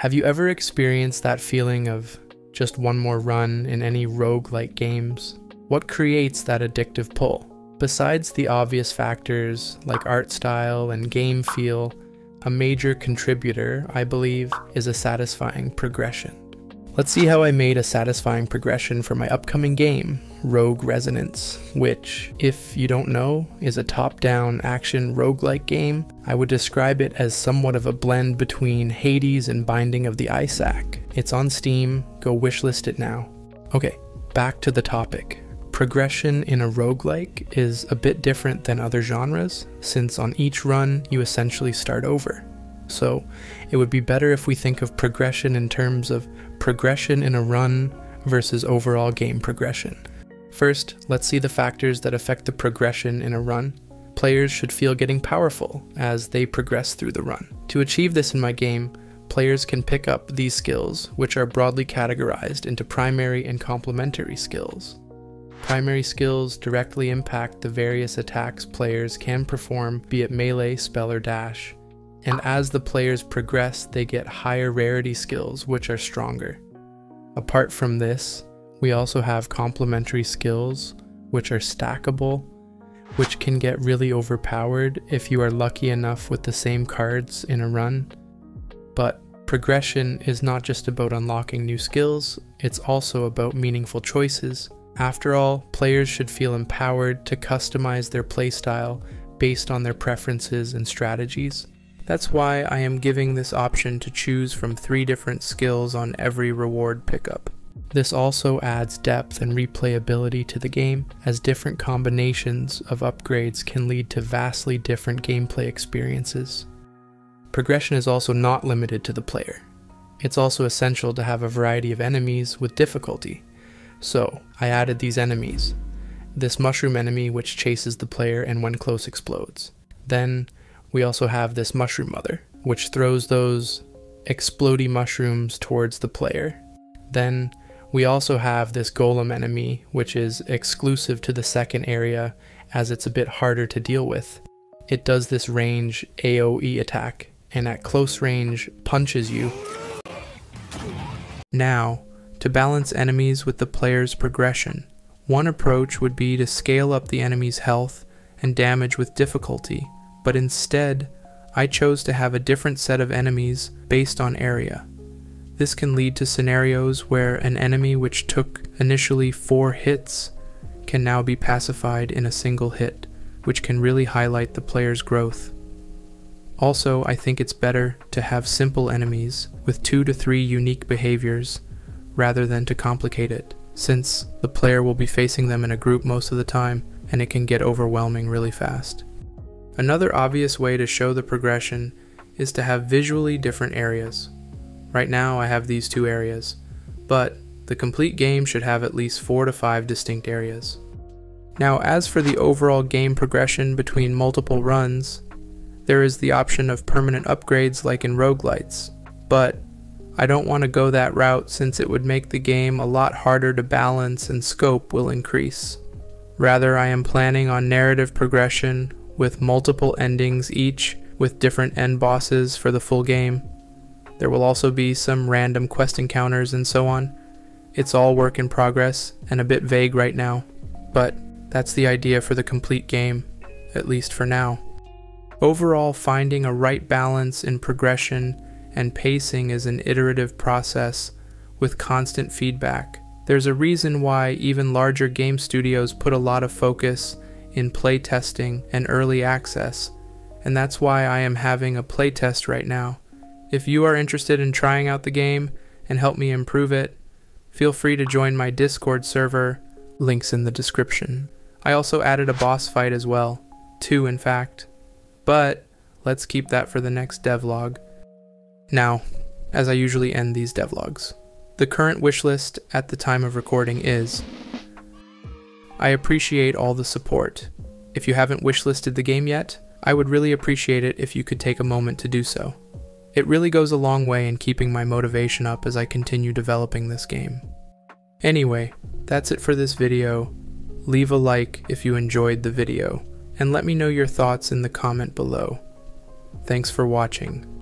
Have you ever experienced that feeling of just one more run in any rogue-like games? What creates that addictive pull? Besides the obvious factors like art style and game feel, a major contributor, I believe, is a satisfying progression. Let's see how I made a satisfying progression for my upcoming game, Rogue Resonance, which, if you don't know, is a top-down action roguelike game. I would describe it as somewhat of a blend between Hades and Binding of the Isaac. It's on Steam, go wishlist it now. Okay, back to the topic. Progression in a roguelike is a bit different than other genres, since on each run you essentially start over. So, it would be better if we think of progression in terms of progression in a run versus overall game progression. First, let's see the factors that affect the progression in a run. Players should feel getting powerful as they progress through the run. To achieve this in my game, players can pick up these skills, which are broadly categorized into primary and complementary skills. Primary skills directly impact the various attacks players can perform, be it melee, spell, or dash, and as the players progress, they get higher rarity skills, which are stronger. Apart from this, we also have complementary skills, which are stackable, which can get really overpowered if you are lucky enough with the same cards in a run. But progression is not just about unlocking new skills, it's also about meaningful choices. After all, players should feel empowered to customize their playstyle based on their preferences and strategies. That's why I am giving this option to choose from three different skills on every reward pickup. This also adds depth and replayability to the game, as different combinations of upgrades can lead to vastly different gameplay experiences. Progression is also not limited to the player. It's also essential to have a variety of enemies with difficulty. So, I added these enemies. This mushroom enemy which chases the player and when close explodes. Then, we also have this mushroom mother, which throws those explody mushrooms towards the player. Then we also have this golem enemy, which is exclusive to the second area as it's a bit harder to deal with. It does this range AoE attack, and at close range punches you. Now, to balance enemies with the player's progression, one approach would be to scale up the enemy's health and damage with difficulty but instead, I chose to have a different set of enemies based on area. This can lead to scenarios where an enemy which took initially 4 hits can now be pacified in a single hit, which can really highlight the player's growth. Also, I think it's better to have simple enemies with 2 to 3 unique behaviors rather than to complicate it, since the player will be facing them in a group most of the time and it can get overwhelming really fast. Another obvious way to show the progression is to have visually different areas. Right now I have these two areas, but the complete game should have at least 4 to 5 distinct areas. Now as for the overall game progression between multiple runs, there is the option of permanent upgrades like in roguelites, but I don't want to go that route since it would make the game a lot harder to balance and scope will increase. Rather, I am planning on narrative progression with multiple endings each with different end bosses for the full game. There will also be some random quest encounters and so on. It's all work in progress and a bit vague right now, but that's the idea for the complete game, at least for now. Overall, finding a right balance in progression and pacing is an iterative process with constant feedback. There's a reason why even larger game studios put a lot of focus in playtesting and early access, and that's why I am having a playtest right now. If you are interested in trying out the game and help me improve it, feel free to join my Discord server, links in the description. I also added a boss fight as well, two in fact. But let's keep that for the next devlog. Now, as I usually end these devlogs, the current wishlist at the time of recording is I appreciate all the support. If you haven't wishlisted the game yet, I would really appreciate it if you could take a moment to do so. It really goes a long way in keeping my motivation up as I continue developing this game. Anyway, that's it for this video. Leave a like if you enjoyed the video, and let me know your thoughts in the comment below. Thanks for watching.